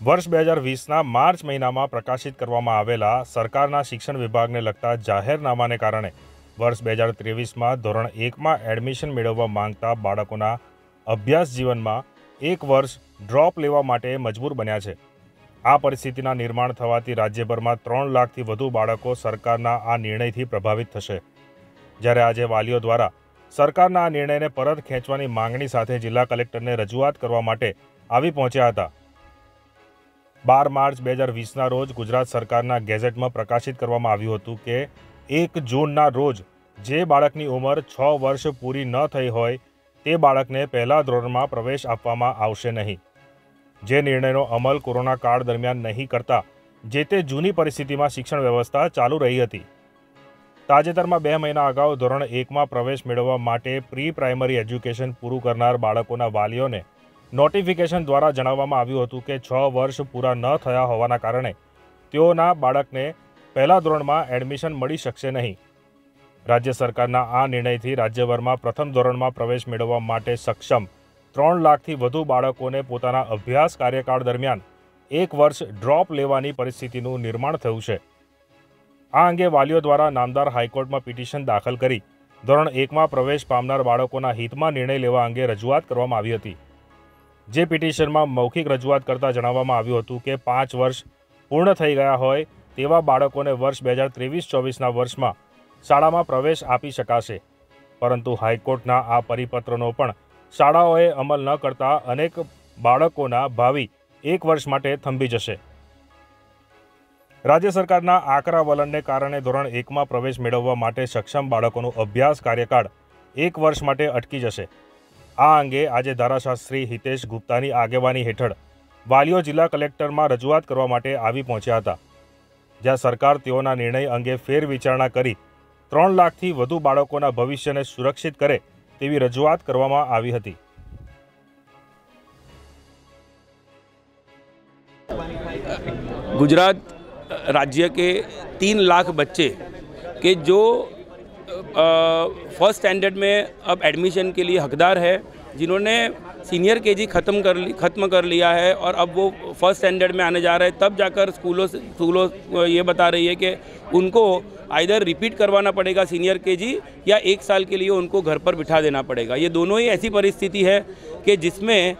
વર્ષ બે હજાર વીસના માર્ચ મહિનામાં પ્રકાશિત કરવામાં આવેલા સરકારના શિક્ષણ વિભાગને લગતા જાહેરનામાને કારણે વર્ષ બે હજાર ત્રેવીસમાં ધોરણ એકમાં એડમિશન મેળવવા માંગતા બાળકોના અભ્યાસ જીવનમાં એક વર્ષ ડ્રોપ લેવા માટે મજબૂર બન્યા છે. આ પરિસ્થિતિના નિર્માણ થવાથી રાજ્યભરમાં ત્રણ લાખથી વધુ બાળકો સરકારના આ નિર્ણયથી પ્રભાવિત થશે. જ્યારે આજે વાલીઓ દ્વારા સરકારના આ નિર્ણયને પરત ખેંચવાની માંગણી સાથે જિલ્લા કલેક્ટરને રજૂઆત કરવા માટે આવી પહોંચ્યા હતા. બાર માર્ચ બે હજાર વીસના રોજ ગુજરાત સરકારના ગેઝેટમાં પ્રકાશિત કરવામાં આવ્યું હતું કે એક જૂનના રોજ જે બાળકની ઉંમર છ વર્ષ પૂરી ન થઈ હોય તે બાળકને પહેલા ધોરણમાં પ્રવેશ આપવામાં આવશે નહીં. જે નિર્ણયનો અમલ કોરોના કાળ દરમિયાન નહીં કરતા, જે તે જૂની પરિસ્થિતિમાં શિક્ષણ વ્યવસ્થા ચાલુ રહી હતી. તાજેતરમાં બે મહિના અગાઉ ધોરણ એકમાં પ્રવેશ મેળવવા માટે પ્રી પ્રાઇમરી એજ્યુકેશન પૂરું કરનાર બાળકોના વાલીઓને નોટિફિકેશન દ્વારા જણાવવામાં આવ્યું હતું કે છ વર્ષ પૂરા ન થયા હોવાના કારણે તેઓના બાળકને પહેલા ધોરણમાં એડમિશન મળી શકશે નહીં. રાજ્ય સરકારના આ નિર્ણયથી રાજ્યભરમાં પ્રથમ ધોરણમાં પ્રવેશ મેળવવા માટે સક્ષમ ત્રણ લાખથી વધુ બાળકોને પોતાના અભ્યાસ કાર્યકાળ દરમિયાન એક વર્ષ ડ્રોપ લેવાની પરિસ્થિતિનું નિર્માણ થયું છે. આ અંગે વાલીઓ દ્વારા નામદાર હાઈકોર્ટમાં પિટિશન દાખલ કરી ધોરણ એકમાં પ્રવેશ પામનાર બાળકોના હિતમાં નિર્ણય લેવા અંગે રજૂઆત કરવામાં આવી હતી. જે પિટિશનમાં મૌખિક રજૂઆત કરતાં જણાવવામાં આવ્યું હતું કે પાંચ વર્ષ પૂર્ણ થઈ ગયા હોય તેવા બાળકોને વર્ષ બે હજાર ત્રેવીસ ચોવીસના વર્ષમાં શાળામાં પ્રવેશ આપી શકાશે. પરંતુ હાઈકોર્ટના આ પરિપત્રનો પણ શાળાઓએ અમલ ન કરતા અનેક બાળકોના ભાવિ એક વર્ષ માટે થંભી જશે. રાજ્ય સરકારના આકરા વલણને કારણે ધોરણ એકમાં પ્રવેશ મેળવવા માટે સક્ષમ બાળકોનો અભ્યાસ કાર્યકાળ એક વર્ષ માટે અટકી જશે. આ અંગે આજે ધારાશાસ્ત્રી હિતેશ ગુપ્તાની આગેવાની હેઠળ વાલીઓ જિલ્લા કલેક્ટરમાં રજૂઆત કરવા માટે આવી પહોંચ્યા હતા જ્યાં સરકાર તેઓના નિર્ણય અંગે ફેરવિચારણા કરી ત્રણ લાખથી વધુ બાળકોના ભવિષ્યને સુરક્ષિત કરે તેવી રજૂઆત કરવામાં આવી હતી गुजरात राज्य के तीन लाख बच्चे के जो फर्स्ट स्टैंडर्ड में अब एडमिशन के लिए हकदार है जिन्होंने सीनियर केजी ख़त्म कर ख़त्म कर लिया है और अब वो फ़र्स्ट स्टैंडर्ड में आने जा रहे हैं, तब जाकर स्कूलों से, स्कूलों ये बता रही है कि उनको आइधर रिपीट करवाना पड़ेगा सीनियर केजी या एक साल के लिए उनको घर पर बिठा देना पड़ेगा। ये दोनों ही ऐसी परिस्थिति है कि जिसमें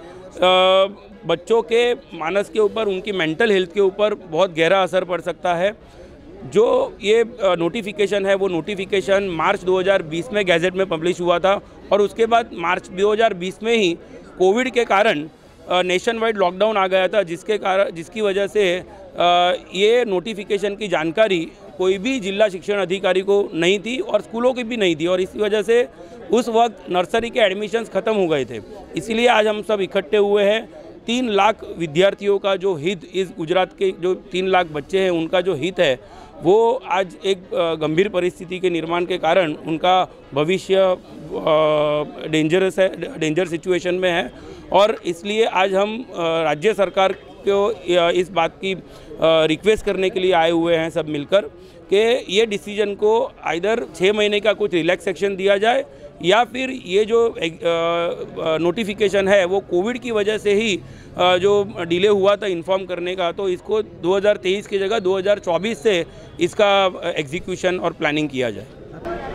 बच्चों के मानस के ऊपर, उनकी मेंटल हेल्थ के ऊपर बहुत गहरा असर पड़ सकता है। जो ये नोटिफिकेशन है, वो नोटिफिकेशन मार्च 2020 में गैजेट में पब्लिश हुआ था और उसके बाद मार्च 2020 में ही कोविड के कारण नेशन वाइड लॉकडाउन आ गया था, जिसके कारण, जिसकी वजह से ये नोटिफिकेशन की जानकारी कोई भी जिला शिक्षण अधिकारी को नहीं थी और स्कूलों की भी नहीं थी और इसी वजह से उस वक्त नर्सरी के एडमिशन्स ख़त्म हो गए थे। इसीलिए आज हम सब इकट्ठे हुए हैं। तीन लाख विद्यार्थियों का जो हित इस गुजरात के जो तीन लाख बच्चे हैं, उनका जो हित है, वो आज एक गंभीर परिस्थिति के निर्माण के कारण उनका भविष्य डेंजरस है डेंजर सिचुएशन में है। और इसलिए आज हम राज्य सरकार को इस बात की रिक्वेस्ट करने के लिए आए हुए हैं सब मिलकर। कि ये डिसीजन को आइधर छः महीने का कुछ रिलैक्सेशन दिया जाए या फिर ये जो नोटिफिकेशन है वो कोविड की वजह से ही जो डिले हुआ था इन्फॉर्म करने का तो इसको 2023 की जगह 2024 से इसका एग्जीक्यूशन और प्लानिंग किया जाए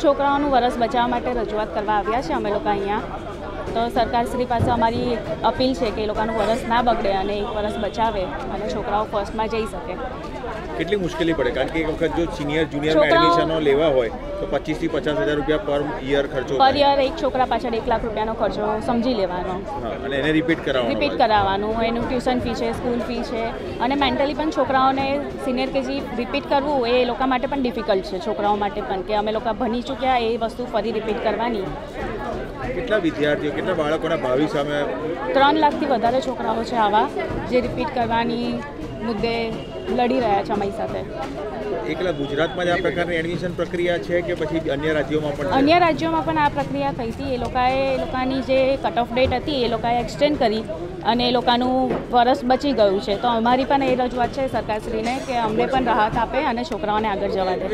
છોકરાઓનું વરસ બચાવવા માટે રજૂઆત કરવા આવ્યા છે અમે લોકો અહીંયા તો સરકારશ્રી પાસે અમારી અપીલ છે કે એ લોકોનું વરસ ના બગડે અને એક વરસ બચાવે અને છોકરાઓ ફર્સ્ટમાં જઈ શકે. કેટલી મુશ્કેલી પડે? કારણ કે એક વખત જો સિનિયર જુનિયર એડમિશનો લેવા હોય તો પચીસથી પચાસ હજાર રૂપિયા પર યર ખર્ચો પર યર એક છોકરા પાછળ એક લાખ રૂપિયાનો ખર્ચો સમજી લેવાનો. અને એને રિપીટ કરાવવાનું રિપીટ. કરાવવાનું એનું ટ્યુશન ફી છે સ્કૂલ ફી છે અને મેન્ટલી પણ છોકરાઓને સિનિયર કેજી રિપીટ કરવું એ લોકો માટે પણ ડિફિકલ્ટ છે. છોકરાઓ માટે પણ કે અમે લોકો ભણી ચૂક્યા એ વસ્તુ ફરી રિપીટ કરવાની. કેટલા વિદ્યાર્થીઓ કેટલા બાળકોના ભાવિ સામે ત્રણ લાખથી વધારે છોકરાઓ છે આવા જે રિપીટ કરવાની મુદ્દે લડી રહ્યા છે અમારી સાથે. એકલા ગુજરાતમાં જ આ પ્રકારની એડમિશન પ્રક્રિયા છે કે પછી અન્ય રાજ્યોમાં પણ અન્ય રાજ્યોમાં પણ આ પ્રક્રિયા થઈ હતી. એ લોકોએ એ લોકોની જે કટ ઓફ ડેટ હતી એ લોકોએ એક્સટેન્ડ કરી અને એ લોકોનું વરસ બચી ગયું છે. તો અમારી પણ એ રજૂઆત છે સરકારશ્રીને કે અમને પણ રાહત આપે અને છોકરાઓને આગળ જવા દે.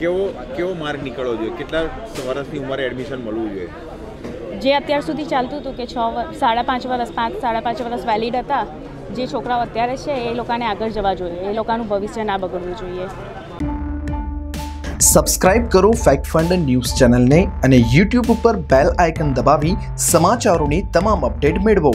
કેવો કેવો માર્ગ નીકળવો જોઈએ? કેટલા વર્ષની ઉંમરે એડમિશન મળવું જોઈએ? જે અત્યાર સુધી ચાલતું હતું કે છ સાડા પાંચ વર્ષ પાંચ, સાડા પાંચ વર્ષ વેલિડ હતા, જે છોકરાઓ અત્યારે છે, એ લોકોને આગળ જવા જોઈએ. એ લોકોનું ભવિષ્ય ના બગડવું જોઈએ. સબસ્ક્રાઇબ કરો ફેક્ટ ફંડ ન્યૂઝ ચેનલને અને યુટ્યુબ ઉપર બેલ આઇકન દબાવી સમાચારોની તમામ અપડેટ મેળવો.